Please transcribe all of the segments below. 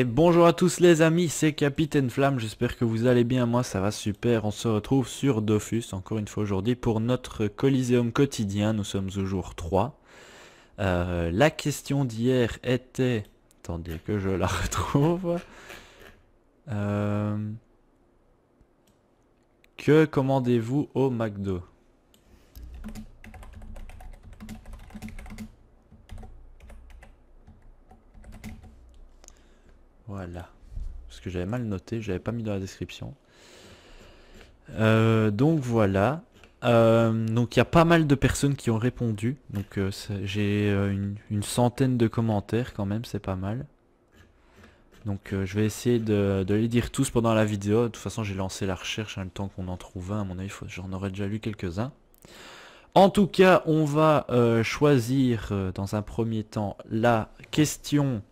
Et bonjour à tous les amis, c'est Capitaine Flamme, j'espère que vous allez bien, moi ça va super, on se retrouve sur Dofus encore une fois aujourd'hui pour notre Coliseum quotidien, nous sommes au jour 3. Euh, la question d'hier était... Attendez que je la retrouve. Euh, que commandez-vous au McDo? Voilà. Parce que j'avais mal noté, j'avais pas mis dans la description. Euh, donc voilà. Euh, donc il y a pas mal de personnes qui ont répondu. Donc euh, j'ai une, centaine de commentaires quand même, c'est pas mal. Donc je vais essayer de, les dire tous pendant la vidéo. De toute façon j'ai lancé la recherche, hein, le temps qu'on en trouve un. À mon avis, j'en aurais déjà lu quelques-uns. En tout cas, on va choisir dans un premier temps la question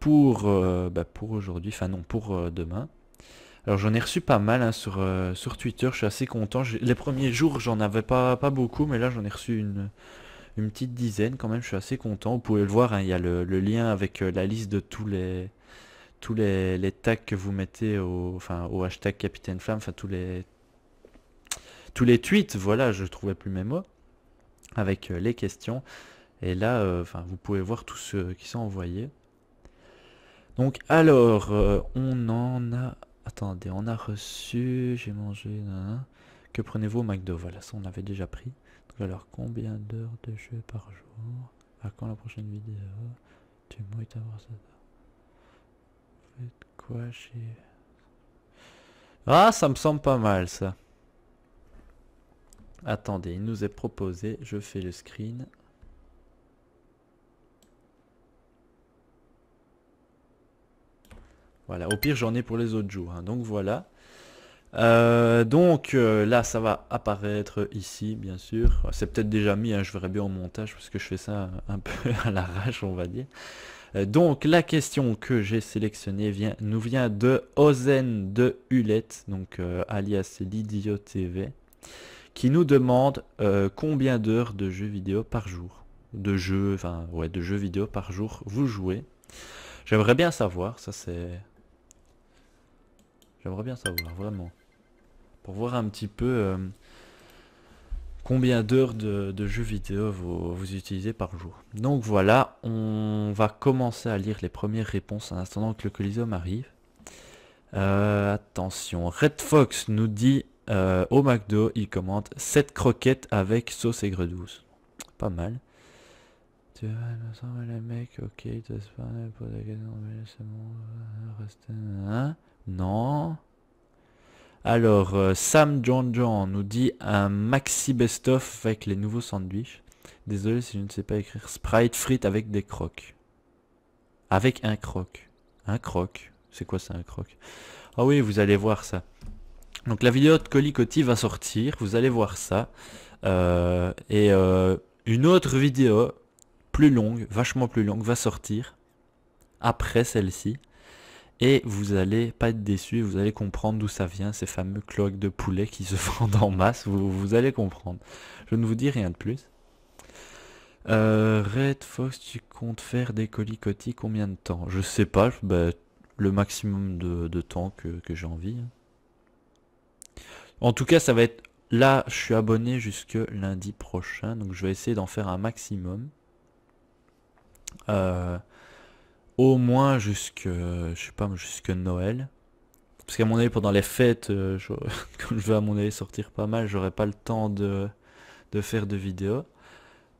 pour, euh, bah, pour aujourd'hui, enfin non, pour euh, demain. Alors j'en ai reçu pas mal hein, sur, euh, sur Twitter, je suis assez content. Les premiers jours, j'en avais pas, pas beaucoup, mais là j'en ai reçu une, une petite dizaine quand même, je suis assez content. Vous pouvez le voir, hein, il y a le, lien avec la liste de tous les tous les, tags que vous mettez au, enfin, au hashtag Capitaine Flamme, enfin tous les tous les tweets, voilà, je trouvais plus mes mots, avec les questions. Et là, vous pouvez voir tous ceux qui sont envoyés. Donc alors, euh, on en a... Attendez, on a reçu, j'ai mangé... Que prenez-vous au McDo? Voilà, ça on avait déjà pris. Alors, combien d'heures de jeu par jour? À quand la prochaine vidéo? Tu voir ça. Faites quoi chez... Ah, ça me semble pas mal ça. Attendez, il nous est proposé, je fais le screen. Voilà, au pire j'en ai pour les autres jours. Hein. Donc voilà. Euh, donc euh, là ça va apparaître ici bien sûr. C'est peut-être déjà mis, hein, je verrai bien au montage parce que je fais ça un peu à l'arrache on va dire. Euh, donc la question que j'ai sélectionnée vient, nous vient de Ozen de Hulette, donc alias Lidio TV, qui nous demande combien d'heures de jeux vidéo par jour? De jeux, enfin ouais, de jeux vidéo par jour vous jouez. J'aimerais bien savoir, ça c'est J'aimerais bien savoir, vraiment. Pour voir un petit peu euh, combien d'heures de, jeux vidéo vous, utilisez par jour. Donc voilà, on va commencer à lire les premières réponses en attendant que le Coliseum arrive. Attention, Red Fox nous dit euh, au McDo, il commande 7 croquettes avec sauce aigre douce. Pas mal. Tu vois, les mecs, ok, c'est bon. Hein non. Alors, euh, Sam John John nous dit un maxi best-of avec les nouveaux sandwichs. Désolé si je ne sais pas écrire. Sprite frites avec des crocs. Avec un croc. Un croc. C'est quoi ça un croc? Ah oui, vous allez voir ça. Donc la vidéo de Colicoti va sortir. Vous allez voir ça. Euh, et euh, une autre vidéo plus longue, vachement plus longue, va sortir après celle-ci. Et vous allez pas être déçu, vous allez comprendre d'où ça vient, ces fameux cloques de poulet qui se vendent en masse, vous, allez comprendre. Je ne vous dis rien de plus. Euh, Red Fox, tu comptes faire des colicotis combien de temps? Je sais pas, bah, le maximum de, temps que, j'ai envie. En tout cas, ça va être... Là, je suis abonné jusque lundi prochain, donc je vais essayer d'en faire un maximum. Euh, au moins jusque, je sais pas, jusque Noël. Parce qu'à mon avis, pendant les fêtes, euh, je, comme je vais à mon avis sortir pas mal, j'aurai pas le temps de, de faire de vidéos.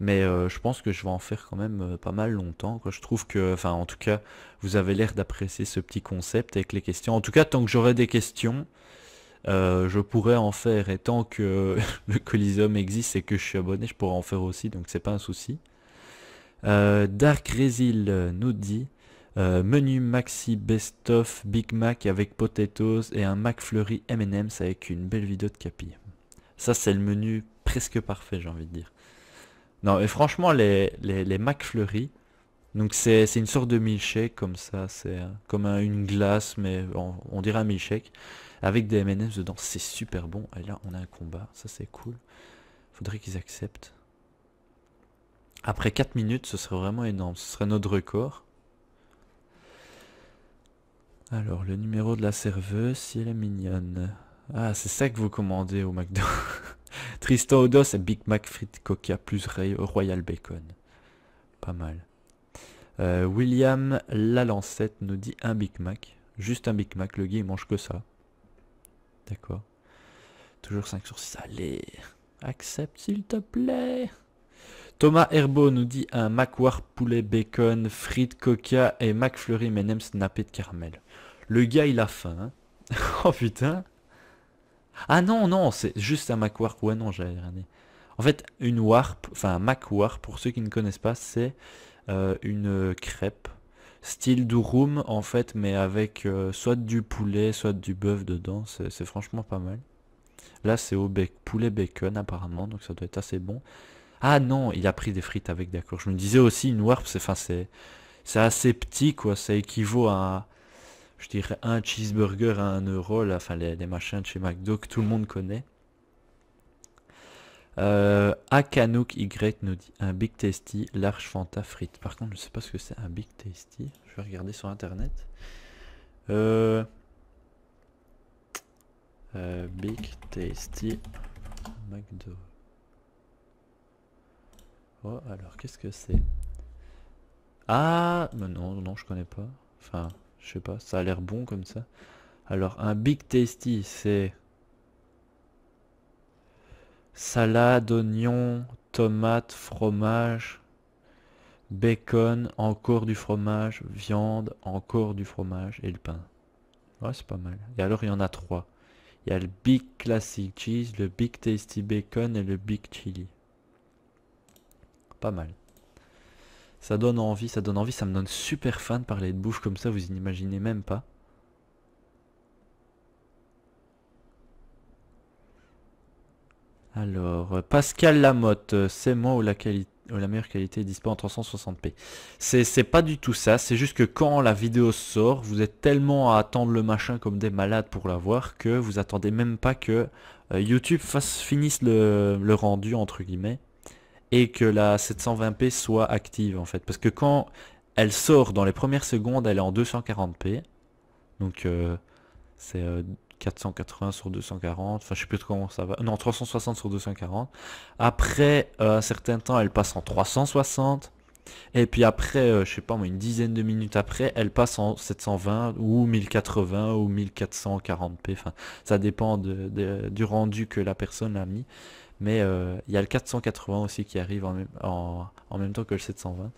Mais euh, je pense que je vais en faire quand même euh, pas mal longtemps. Je trouve que, enfin en tout cas, vous avez l'air d'apprécier ce petit concept avec les questions. En tout cas, tant que j'aurai des questions, je pourrais en faire. Et tant que le Coliseum existe et que je suis abonné, je pourrais en faire aussi. Donc c'est pas un souci. Dark Resil nous dit euh, menu maxi best-of Big Mac avec potatoes et un McFlurry M&M's avec une belle vidéo de Capi. Ça c'est le menu presque parfait j'ai envie de dire. Non et franchement les, les, McFlurry, donc c'est une sorte de milkshake comme ça, c'est comme une glace mais on, dirait un milkshake avec des M&M's dedans, c'est super bon. Et là on a un combat, ça c'est cool. Faudrait qu'ils acceptent. Après 4 minutes ce serait vraiment énorme, ce serait notre record. Alors, le numéro de la serveuse, si elle est mignonne. Ah, c'est ça que vous commandez au McDo. Tristan Odos et Big Mac frites coca plus Royal Bacon. Pas mal. Euh, William Lalancette nous dit un Big Mac. Juste un Big Mac, le gars il mange que ça. D'accord. Toujours 5 sur 6. Allez, accepte s'il te plaît. Thomas Herbeau nous dit un McWar poulet bacon, frites coca et McFlurry M&M's nappé de caramel. Le gars il a faim. Hein. oh putain. Ah non, non, c'est juste un McWarp. Ouais, non, j'avais rien En fait, une warp, enfin un McWarp, pour ceux qui ne connaissent pas, c'est euh, une crêpe style durum en fait, mais avec euh, soit du poulet, soit du bœuf dedans. C'est franchement pas mal. Là, c'est au poulet bacon apparemment, donc ça doit être assez bon. Ah non, il a pris des frites avec, d'accord. Je me disais aussi, une warp, c'est c'est assez petit, quoi. Ça équivaut à je dirais un cheeseburger à 1 euro, là, enfin les, machins de chez McDo que tout le monde connaît. Euh, Akanouk Y nous dit un Big Tasty large Fanta frites. Par contre, je sais pas ce que c'est un Big Tasty. Je vais regarder sur internet. Euh, euh, Big Tasty McDo. Oh, alors qu'est-ce que c'est? Ah, mais non, non, je connais pas. Enfin, je sais pas, ça a l'air bon comme ça. Alors, un Big Tasty, c'est... Salade, oignon, tomate, fromage, bacon, encore du fromage, viande, encore du fromage et le pain. Ouais, c'est pas mal. Et alors, il y en a trois. Il y a le Big Classic Cheese, le Big Tasty Bacon et le Big Chili. Pas mal. Ça donne envie, ça donne envie, ça me donne super faim de parler de bouffe comme ça, vous n'imaginez même pas. Alors, Pascal Lamotte, c'est moi où la, la meilleure qualité est dispo en 360p. C'est pas du tout ça, c'est juste que quand la vidéo sort, vous êtes tellement à attendre le machin comme des malades pour la voir que vous attendez même pas que euh, YouTube fasse, finisse le rendu entre guillemets et que la 720p soit active en fait. Parce que quand elle sort dans les premières secondes, elle est en 240p. Donc euh, c'est 480 euh, sur 240, enfin je sais plus comment ça va. Non, 360 sur 240. Après euh, un certain temps, elle passe en 360. Et puis après, je sais pas moi, une dizaine de minutes après, elle passe en 720 ou 1080 ou 1440p. Enfin, ça dépend du rendu que la personne a mis. Mais euh, il y a le 480 aussi qui arrive en même, temps que le 720.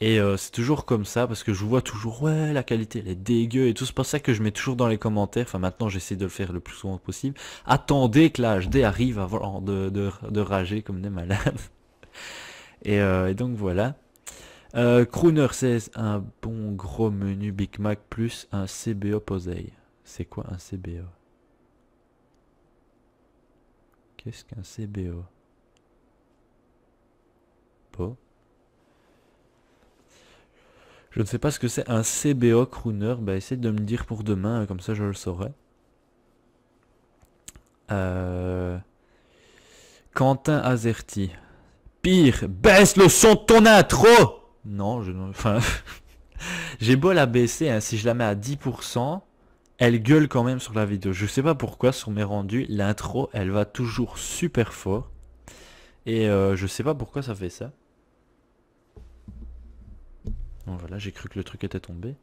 Et euh, c'est toujours comme ça parce que je vois toujours ouais la qualité elle est dégueu et tout. C'est pour ça que je mets toujours dans les commentaires. Enfin maintenant j'essaie de le faire le plus souvent possible. Attendez que la HD arrive avant de, de, rager comme des malades. Euh, et, donc voilà. Crooner 16, un bon gros menu Big Mac plus un CBO poseille. C'est quoi un CBO Qu'est-ce qu'un CBO. Je ne sais pas ce que c'est un CBO crooner. Bah essayez de me dire pour demain, comme ça je le saurai. Euh, Quentin Azerti. Pire, baisse le son de ton intro Non, je Enfin. J'ai beau la baisser, hein, si je la mets à 10%, elle gueule quand même sur la vidéo. Je sais pas pourquoi sur mes rendus, l'intro, elle va toujours super fort. Et euh, je sais pas pourquoi ça fait ça. Bon voilà, j'ai cru que le truc était tombé.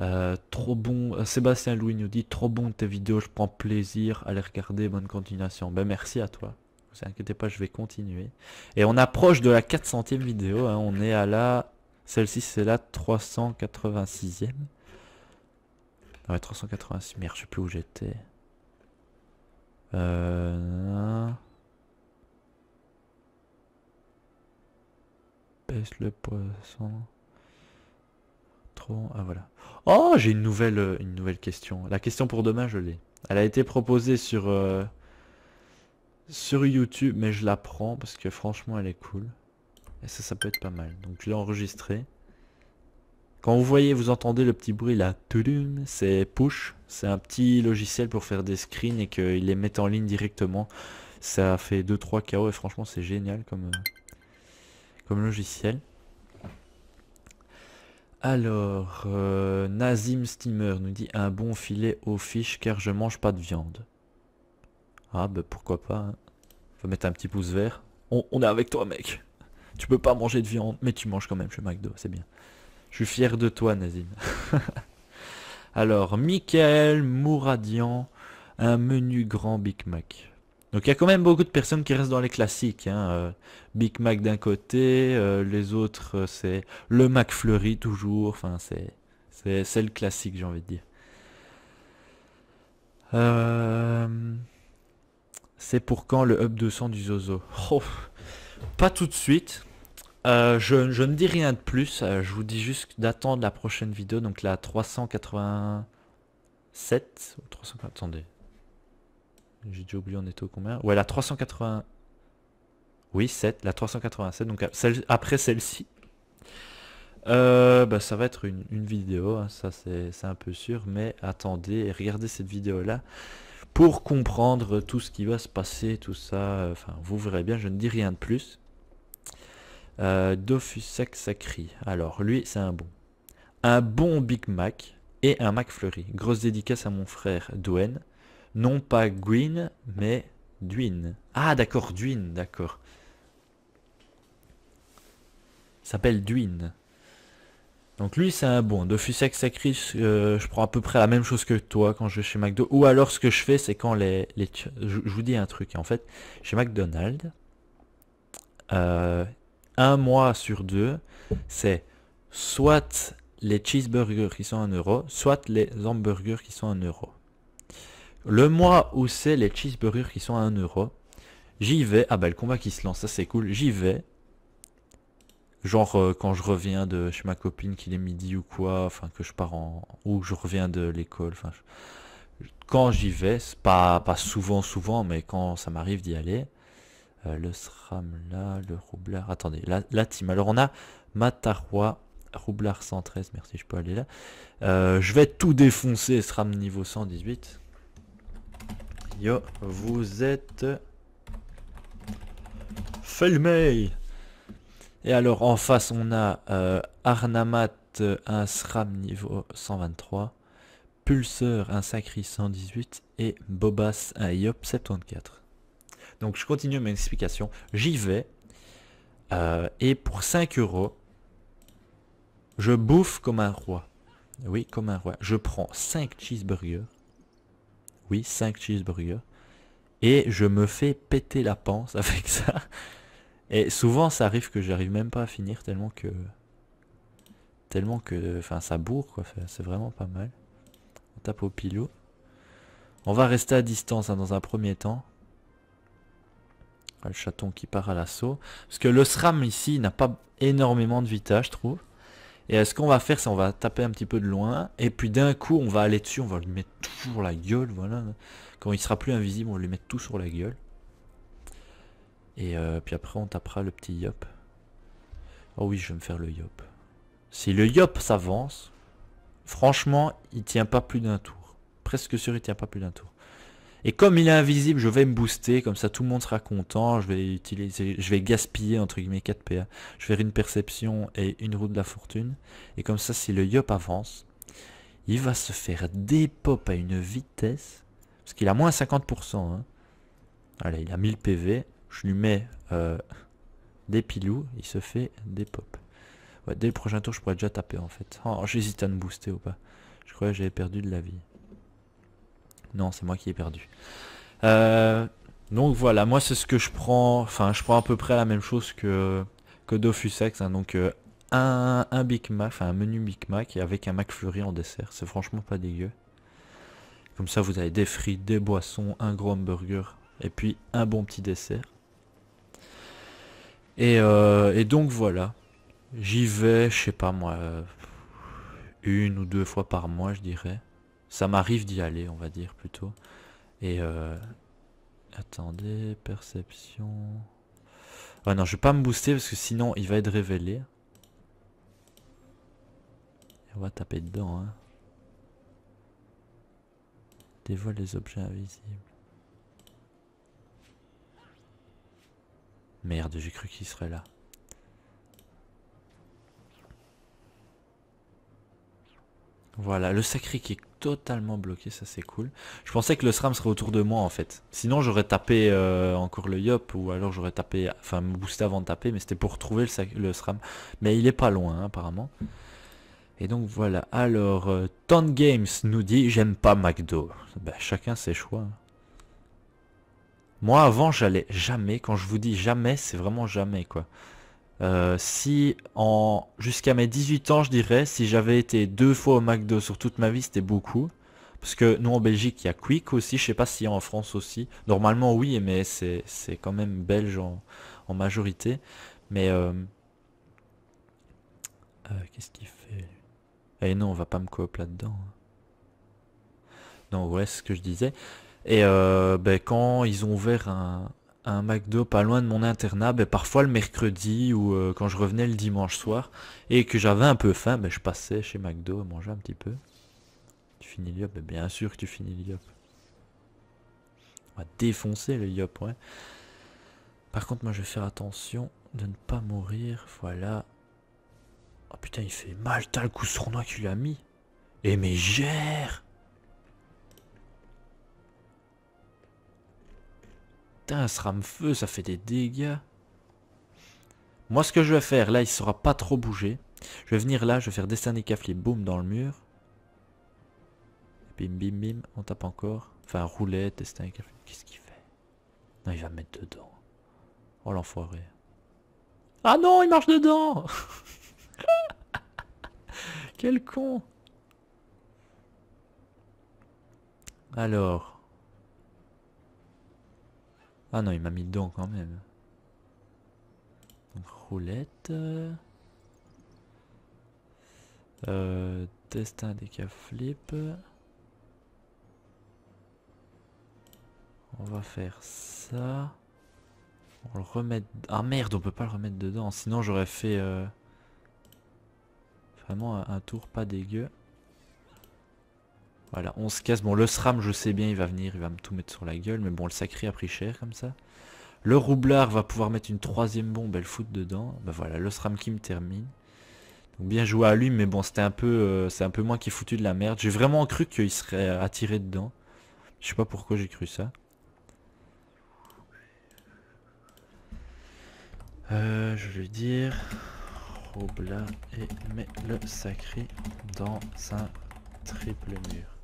Euh, trop bon, euh, Sébastien Louis nous dit trop bon tes vidéos, je prends plaisir à les regarder, bonne continuation. Ben merci à toi, vous inquiétez pas, je vais continuer. Et on approche de la 400e vidéo, hein. on est à la, celle-ci c'est la 386e. Ouais, 386. Merde, je sais plus où j'étais. Euh... Baisse le poisson. Trop. Ah voilà. Oh, j'ai une nouvelle, euh, une nouvelle question. La question pour demain, je l'ai. Elle a été proposée sur euh, sur YouTube, mais je la prends parce que franchement, elle est cool. Et ça, ça peut être pas mal. Donc je l'ai enregistrée. Quand vous voyez, vous entendez le petit bruit là, c'est Push. C'est un petit logiciel pour faire des screens et qu'il les met en ligne directement. Ça fait 2-3 KO et franchement c'est génial comme, euh, comme logiciel. Alors, euh, Nazim Steamer nous dit un bon filet aux fiches car je mange pas de viande. Ah bah pourquoi pas. Hein. Faut mettre un petit pouce vert. On, on, est avec toi mec. Tu peux pas manger de viande, mais tu manges quand même chez McDo, c'est bien. Je suis fier de toi Nazim. Alors, Michael Mouradian, un menu grand Big Mac. Donc il y a quand même beaucoup de personnes qui restent dans les classiques. Hein. Euh, Big Mac d'un côté, euh, les autres euh, c'est le McFlurry toujours. Enfin c'est le classique j'ai envie de dire. c'est pour quand le Up 200 du Zozo? Oh, Pas tout de suite. Je, je, ne dis rien de plus. je vous dis juste d'attendre la prochaine vidéo. Donc la 387. 300, attendez. J'ai déjà oublié on était au combien? Ouais, la 380... Oui, 7, la 387, donc après celle-ci. Euh, bah, ça va être une, vidéo, hein, ça c'est un peu sûr, mais attendez, regardez cette vidéo-là pour comprendre tout ce qui va se passer, tout ça. Enfin, vous verrez bien, je ne dis rien de plus. Euh, Dofus Sacri. Alors, lui, c'est un bon. Un bon Big Mac et un McFlurry. Grosse dédicace à mon frère Dwayne. Non pas Green, mais Dwin. Ah d'accord, Dwin, d'accord. S'appelle Dwin. Donc lui c'est un bon. De Sacris, euh, je prends à peu près la même chose que toi quand je vais chez McDo. Ou alors ce que je fais c'est quand les... les je, vous dis un truc. En fait, chez McDonald's, euh, un mois sur deux, c'est soit les cheeseburgers qui sont 1 euro, soit les hamburgers qui sont 1 euro. Le mois où c'est les cheeseburgers qui sont à 1 euro, j'y vais. Ah bah le combat qui se lance, ça c'est cool. J'y vais. Genre euh, quand je reviens de chez ma copine qu'il est midi ou quoi, enfin que je pars en... ou je reviens de l'école, quand j'y vais, pas, pas souvent souvent, mais quand ça m'arrive d'y aller, euh, le SRAM là, le roublard, attendez, la, team, alors on a Matarwa, roublard 113, merci je peux aller là, euh, je vais tout défoncer SRAM niveau 118, Yo, vous êtes filmé. Et alors en face on a euh, Arnamat un SRAM niveau 123, Pulseur un Sacri 118 et Bobas un IOP 74. Donc je continue mes explications. J'y vais. Euh, et pour 5 euros, je bouffe comme un roi. Oui, comme un roi. Je prends 5 cheeseburgers oui, 5 cheeseburgers. Et je me fais péter la panse avec ça. Et souvent, ça arrive que j'arrive même pas à finir tellement que... Tellement que... Enfin, ça bourre, quoi. C'est vraiment pas mal. On tape au pilot. On va rester à distance hein, dans un premier temps. Le chaton qui part à l'assaut. Parce que le SRAM ici n'a pas énormément de vitesse, je trouve. Et ce qu'on va faire, c'est on va taper un petit peu de loin. Et puis d'un coup, on va aller dessus, on va lui mettre tout sur la gueule. Voilà. Quand il sera plus invisible, on va lui mettre tout sur la gueule. Et euh, puis après, on tapera le petit yop. Oh oui, je vais me faire le yop. Si le yop s'avance, franchement, il tient pas plus d'un tour. Presque sûr, il tient pas plus d'un tour. Et comme il est invisible, je vais me booster, comme ça tout le monde sera content. Je vais utiliser, je vais gaspiller entre guillemets 4 PA. Je vais faire une perception et une roue de la fortune. Et comme ça, si le Yop avance, il va se faire des pop à une vitesse. Parce qu'il a moins 50%. Hein. Allez, il a 1000 PV. Je lui mets euh, des pilous. Il se fait des pop. Ouais, dès le prochain tour, je pourrais déjà taper en fait. Oh, j'hésite à me booster ou pas. Je croyais que j'avais perdu de la vie. Non, c'est moi qui ai perdu. Euh, donc voilà, moi c'est ce que je prends. Enfin, je prends à peu près la même chose que, que Dofusex. Hein, donc euh, un, un Big Mac, enfin un menu Big Mac avec un McFlurry en dessert. C'est franchement pas dégueu. Comme ça, vous avez des frites, des boissons, un gros hamburger et puis un bon petit dessert. Et, euh, et donc voilà. J'y vais, je sais pas moi, une ou deux fois par mois, je dirais. Ça m'arrive d'y aller, on va dire plutôt. Et euh, attendez, perception. Ah non, je vais pas me booster parce que sinon il va être révélé. on va taper dedans. Hein. Dévoile les objets invisibles. Merde, j'ai cru qu'il serait là. Voilà, le sacré qui totalement bloqué, ça c'est cool. Je pensais que le SRAM serait autour de moi en fait. Sinon j'aurais tapé euh, encore le Yop ou alors j'aurais tapé, enfin me booster avant de taper, mais c'était pour trouver le, le, SRAM. Mais il est pas loin hein, apparemment. Et donc voilà, alors euh, Ton Games nous dit j'aime pas McDo. Ben, chacun ses choix. Moi avant j'allais jamais, quand je vous dis jamais, c'est vraiment jamais quoi. Euh, si en jusqu'à mes 18 ans, je dirais, si j'avais été deux fois au McDo sur toute ma vie, c'était beaucoup. Parce que nous en Belgique, il y a Quick aussi, je sais pas si en France aussi. Normalement oui, mais c'est quand même belge en, majorité. Mais euh, euh, qu'est-ce qu'il fait Eh non, on va pas me coop là-dedans. Non, ouais, c'est ce que je disais. Et ben, quand ils ont ouvert un, un McDo pas loin de mon internat, ben, parfois le mercredi ou euh, quand je revenais le dimanche soir et que j'avais un peu faim, ben, je passais chez McDo manger un petit peu. Tu finis le yop ben, Bien sûr que tu finis le yop. On va défoncer le yop, ouais. Par contre, moi je vais faire attention de ne pas mourir. Voilà. Oh putain, il fait mal. T'as le coup sournois qu'il a mis. Et mais gère Putain, un feu, ça fait des dégâts. Moi, ce que je vais faire, là, il ne sera pas trop bougé. Je vais venir là, je vais faire destin des cafés, boum, dans le mur. Bim, bim, bim, on tape encore. Enfin, roulette, destin des cafés. Qu'est-ce qu'il fait? Non, il va mettre dedans. Oh, l'enfoiré. Ah non, il marche dedans Quel con Alors... Ah non, il m'a mis dedans quand même. roulette. Euh, destin des cas flip. On va faire ça. On le remettre... Ah merde, on peut pas le remettre dedans. Sinon j'aurais fait... Euh, vraiment un tour pas dégueu. Voilà, on se casse. Bon, le SRAM, je sais bien, il va venir, il va me tout mettre sur la gueule. Mais bon, le sacré a pris cher comme ça. Le roublard va pouvoir mettre une troisième bombe, elle fout dedans. Bah voilà, le SRAM qui me termine. Donc bien joué à lui, mais bon, c'était un peu euh, c'est un peu moins qui foutu de la merde. J'ai vraiment cru qu'il serait attiré dedans. Je sais pas pourquoi j'ai cru ça. Euh, je vais dire roublard et met le sacré dans un triple mur.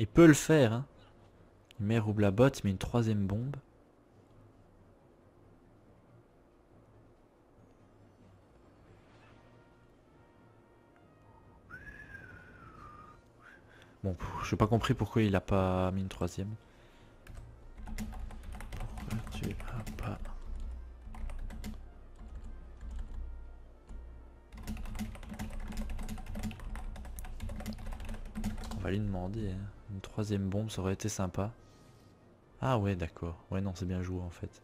Il peut le faire. Hein. Il met rouble la botte, met une troisième bombe. Bon, je n'ai pas compris pourquoi il a pas mis une troisième. Pourquoi tu as pas... On va lui demander. Hein. Une troisième bombe, ça aurait été sympa. Ah ouais, d'accord. Ouais, non, c'est bien joué en fait.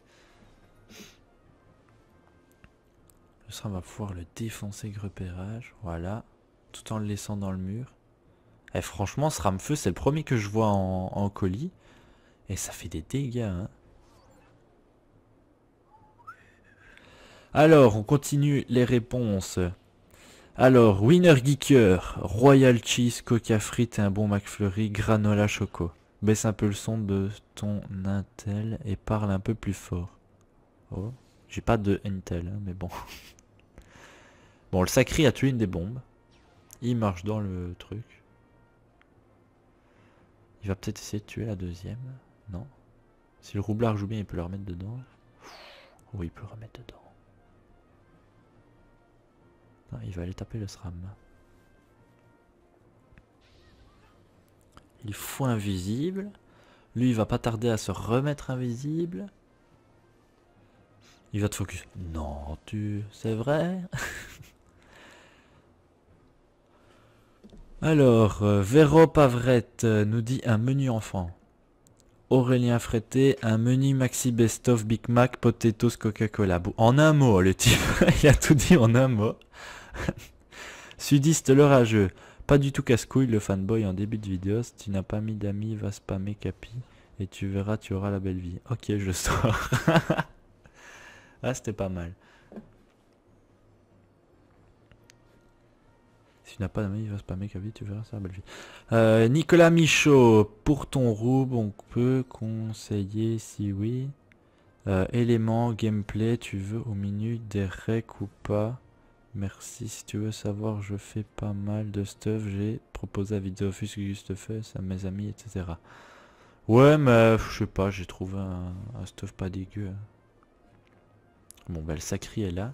Le SRAM va pouvoir le défoncer repérage. Voilà. Tout en le laissant dans le mur. Et eh, franchement, SRAM feu, c'est le premier que je vois en, colis. Et ça fait des dégâts. Hein. Alors, on continue les réponses. Alors, Winner Geeker, Royal Cheese, Coca Frites et un bon McFlurry, Granola Choco. Baisse un peu le son de ton Intel et parle un peu plus fort. Oh, j'ai pas de Intel, hein, mais bon. bon, le sacré a tué une des bombes. Il marche dans le truc. Il va peut-être essayer de tuer la deuxième. Non. Si le roublard joue bien, il peut le remettre dedans. Oui, il peut le remettre dedans il va aller taper le SRAM. Il faut invisible. Lui, il va pas tarder à se remettre invisible. Il va te focus. Non, tu... C'est vrai? Alors, euh, Véro Pavrette euh, nous dit un menu enfant. Aurélien Frété, un menu Maxi Best of Big Mac Potatoes Coca-Cola. En un mot, le type, il a tout dit en un mot. Sudiste le rageux. Pas du tout casse-couille le fanboy en début de vidéo. Si tu n'as pas mis d'amis, va spammer Capi. Et tu verras, tu auras la belle vie. Ok, je sors. ah, c'était pas mal. Si tu n'as pas d'amis, il va spammer vite, tu verras ça, belle vie. Euh, Nicolas Michaud, pour ton roube, on peut conseiller si oui. Euh, éléments, gameplay, tu veux au menu des recs ou pas? Merci, si tu veux savoir, je fais pas mal de stuff. J'ai proposé à Vidéofus que juste à mes amis, etc. Ouais, mais je sais pas, j'ai trouvé un, stuff pas dégueu. Bon, ben le sacré est là.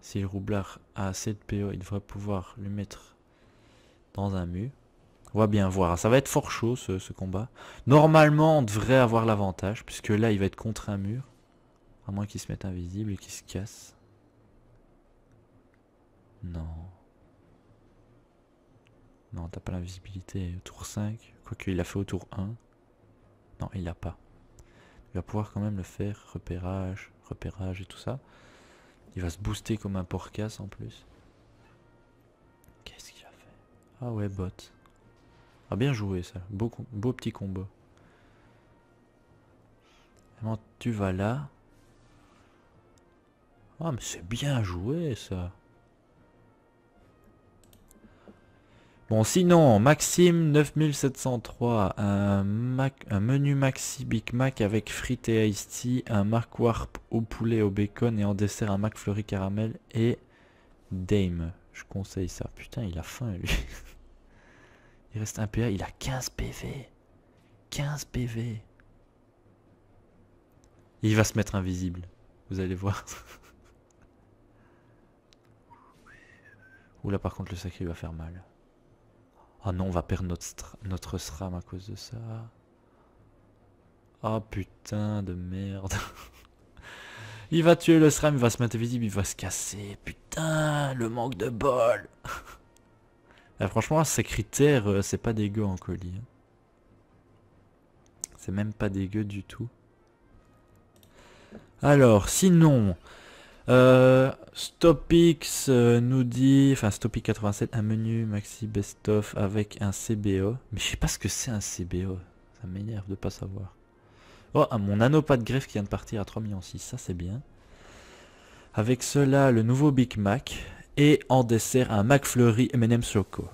Si le roublard a assez de PO, il devrait pouvoir lui mettre dans un mur. On va bien voir. Ça va être fort chaud ce, combat. Normalement, on devrait avoir l'avantage, puisque là, il va être contre un mur. À moins qu'il se mette invisible et qu'il se casse. Non. Non, t'as pas l'invisibilité tour 5. Quoique, il a fait au tour 1. Non, il l'a pas. Il va pouvoir quand même le faire. Repérage, repérage et tout ça. Il va se booster comme un porcasse en plus. Qu'est-ce qu'il a fait? Ah ouais, bot. Ah bien joué ça. Beau, beau petit combo. tu vas là. Ah mais c'est bien joué ça. Bon, sinon, Maxime 9703, un, Mac, menu Maxi Big Mac avec frites et iced tea, un Mark Warp au poulet au bacon et en dessert un Mac Fleury caramel et Dame. Je conseille ça. Putain, il a faim lui. il reste un PA, il a 15 PV. 15 PV. Il va se mettre invisible. Vous allez voir. Oula, par contre, le sacré va faire mal. Oh non, on va perdre notre, notre SRAM à cause de ça. Oh putain de merde. il va tuer le SRAM, il va se mettre visible, il va se casser. Putain, le manque de bol. Ah, franchement, ces critères, euh, c'est pas dégueu en colis. Hein. C'est même pas dégueu du tout. Alors, sinon, euh, Stopix euh, nous dit, enfin Stopix87, un menu maxi best-of avec un CBO. Mais je sais pas ce que c'est un CBO. Ça m'énerve de pas savoir. Oh, mon anneau de greffe qui vient de partir à 3 millions 6, ça c'est bien. Avec cela, le nouveau Big Mac. Et en dessert, un McFlurry M&M Choco.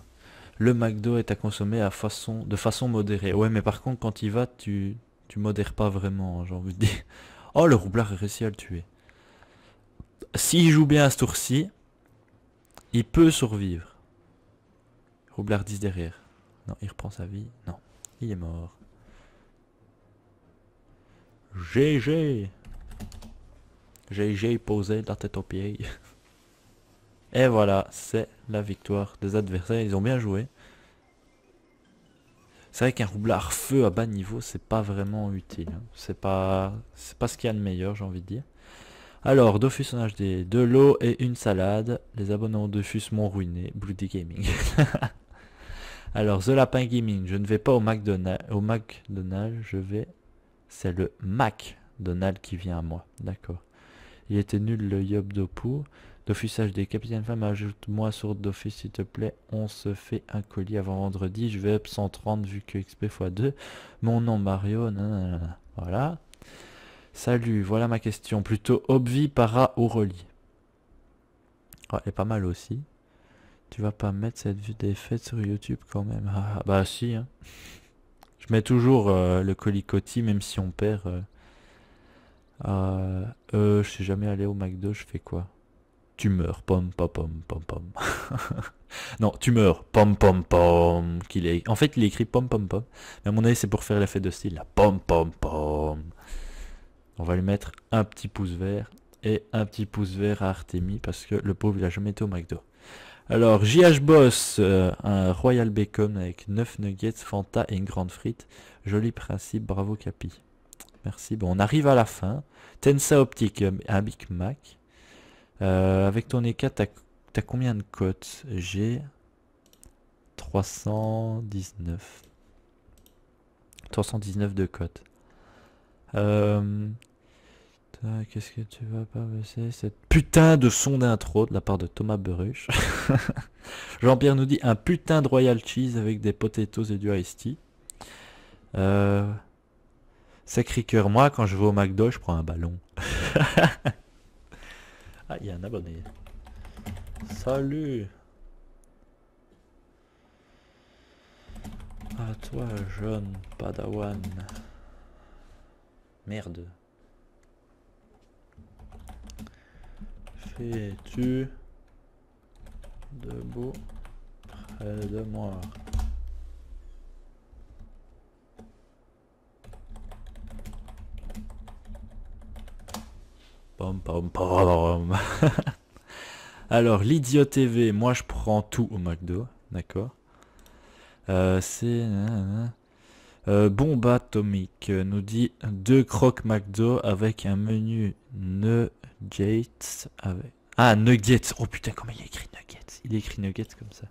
Le McDo est à consommer de façon modérée. Ouais, mais par contre, quand il va, tu, tu modères pas vraiment, j'ai envie de dire. Oh, le roublard est réussi à le tuer s'il joue bien à ce tour-ci, il peut survivre. Roublard 10 derrière. Non, il reprend sa vie. Non, il est mort. GG GG posé la tête au pied. Et voilà, c'est la victoire des adversaires. Ils ont bien joué. C'est vrai qu'un roublard feu à bas niveau, c'est pas vraiment utile. Hein. C'est pas, c'est pas ce qu'il y a de meilleur, j'ai envie de dire. Alors, Dofus en HD, de l'eau et une salade. Les abonnements Dofus m'ont ruiné. Bloody Gaming. Alors, The Lapin Gaming, je ne vais pas au McDonald's, au McDonald's je vais... C'est le McDonald's qui vient à moi. D'accord. Il était nul le Yob Dopu. Dofus HD, Capitaine Femme, ajoute-moi sur Dofus s'il te plaît. On se fait un colis avant vendredi. Je vais up 130 vu que XP x2. Mon nom Mario, Voilà. Salut, voilà ma question. Plutôt Obvi, Para ou Reli ah, Elle est pas mal aussi. Tu vas pas mettre cette vue des fêtes sur YouTube quand même ah, Bah si. Hein. Je mets toujours euh, le colicoti même si on perd. Euh, euh, euh, je suis jamais allé au McDo, je fais quoi? Tu meurs, pom pom pom pom pom. non, tu meurs, pom pom pom. Est... En fait, il écrit pom pom pom. Mais à mon avis, c'est pour faire l'effet de style. Pom pom pom. On va lui mettre un petit pouce vert et un petit pouce vert à Artemis parce que le pauvre il a jamais été au McDo. Alors JH Boss, euh, un Royal Bacon avec 9 nuggets, Fanta et une grande frite. Joli principe, bravo Capi. Merci. Bon, on arrive à la fin. Tensa Optique, euh, un Big Mac. Euh, avec ton EK, t'as as combien de cotes? J'ai 319. 319 de cotes. Euh, qu'est-ce que tu vas pas baisser Cette putain de son d'intro de la part de Thomas Beruche. Jean-Pierre nous dit un putain de royal cheese avec des potatoes et du iced tea. Euh, Sacré cœur, moi quand je vais au McDo, je prends un ballon. Ah, il y a un abonné. Salut À toi, jeune padawan. Merde. Fais-tu debout près de moi? Pom pom pom. Alors, l'idiot TV, moi je prends tout au McDo, d'accord? Euh, C'est... Euh, bombe atomique nous dit deux crocs McDo avec un menu nuggets avec... Ah, nuggets Oh putain, comment il écrit nuggets? Il écrit nuggets comme ça.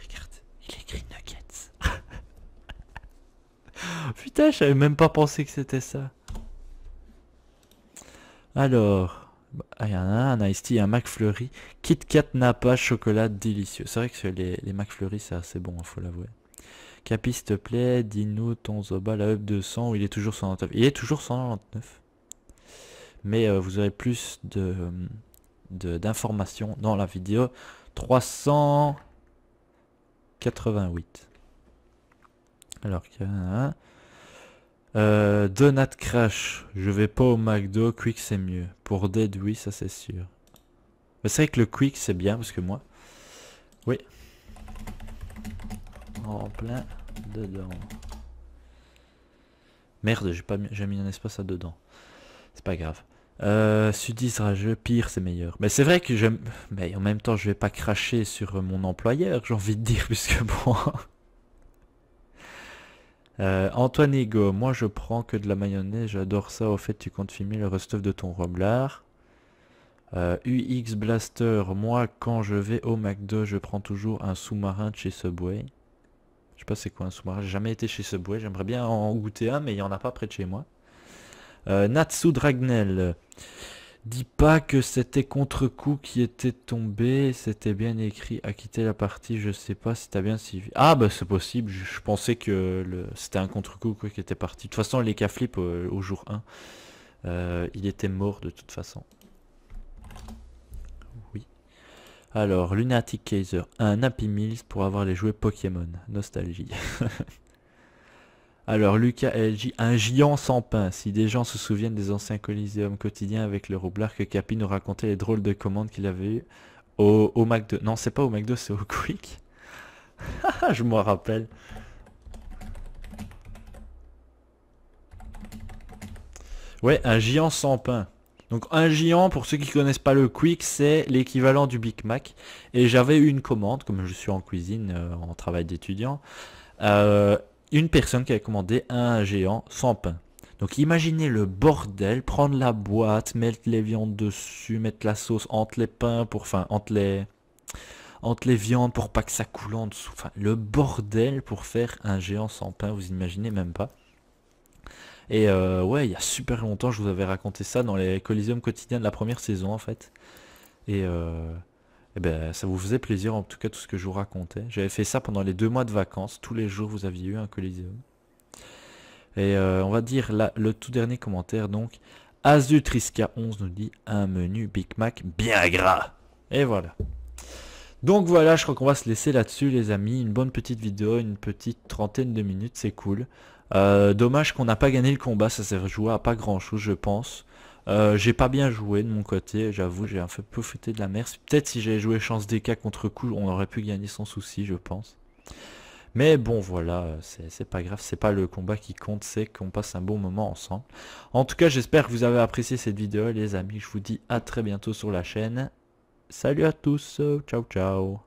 Regarde, il écrit nuggets. putain, j'avais même pas pensé que c'était ça. Alors, ah, il y en a un, un Ice Tea, un McFlurry. Kit Kat Napa, chocolat délicieux. C'est vrai que les, les McFlurry, c'est assez bon, hein, faut l'avouer. Capi, s'il te plaît, dis-nous ton Zoba, la Up 200, où il est toujours 199. Il est toujours 199. Mais euh, vous aurez plus de d'informations dans la vidéo 388. Alors qu'il y en a un. Euh, Donut Crash, je vais pas au McDo, Quick c'est mieux. Pour Dead, oui, ça c'est sûr. Mais c'est vrai que le Quick c'est bien parce que moi... Oui. En plein dedans. Merde, j'ai pas j'ai mis un espace à dedans. C'est pas grave. Euh, Sudis rageux, pire c'est meilleur. Mais c'est vrai que j'aime... Mais en même temps, je vais pas cracher sur mon employeur, j'ai envie de dire, puisque bon... Euh, Antoine Ego, moi je prends que de la mayonnaise, j'adore ça. Au fait, tu comptes filmer le rest de ton roblard. Euh, UX Blaster, moi quand je vais au McDo, je prends toujours un sous-marin de chez Subway. Je sais pas c'est quoi un sous-marin, j'ai jamais été chez Subway, j'aimerais bien en goûter un, mais il y en a pas près de chez moi. Euh, Natsu Dragnel. Dis pas que c'était contre-coup qui était tombé, c'était bien écrit à quitter la partie, je sais pas si t'as bien suivi. Ah bah c'est possible, je, pensais que c'était un contre-coup qui était parti. De toute façon les cas flip au, jour 1, euh, il était mort de toute façon. Oui. Alors, Lunatic Kaiser, un Happy Meals pour avoir les jouets Pokémon. Nostalgie. Alors Lucas LG, un géant sans pain. Si des gens se souviennent des anciens Coliseum quotidiens avec le roublard que Capi nous racontait les drôles de commandes qu'il avait eu au, au McDo. Non, c'est pas au McDo, c'est au Quick. Je m'en rappelle. Ouais, un géant sans pain. Donc un géant, pour ceux qui connaissent pas le Quick, c'est l'équivalent du Big Mac. Et j'avais eu une commande, comme je suis en cuisine, euh, en travail d'étudiant. Euh, une personne qui avait commandé un géant sans pain. Donc imaginez le bordel, prendre la boîte, mettre les viandes dessus, mettre la sauce entre les pains pour, enfin, entre les, entre les viandes pour pas que ça coule en dessous. Le bordel pour faire un géant sans pain, vous imaginez même pas. Et euh, ouais, il y a super longtemps, je vous avais raconté ça dans les Coliseum quotidiens de la première saison en fait. Et euh, eh ben, ça vous faisait plaisir en tout cas tout ce que je vous racontais. J'avais fait ça pendant les deux mois de vacances. Tous les jours vous aviez eu un Coliseum. Et euh, on va dire le tout dernier commentaire donc. Azutriska11 nous dit un menu Big Mac bien gras. Et voilà. Donc voilà, je crois qu'on va se laisser là-dessus les amis. Une bonne petite vidéo, une petite trentaine de minutes, c'est cool. Euh, dommage qu'on n'a pas gagné le combat, ça s'est rejoué à pas grand chose je pense. Euh, j'ai pas bien joué de mon côté, j'avoue, j'ai un peu fouté de la merde. Peut-être si j'avais joué chance DK contre coup, on aurait pu gagner sans souci, je pense. Mais bon, voilà, c'est pas grave, c'est pas le combat qui compte, c'est qu'on passe un bon moment ensemble. En tout cas, j'espère que vous avez apprécié cette vidéo, les amis. Je vous dis à très bientôt sur la chaîne. Salut à tous, ciao ciao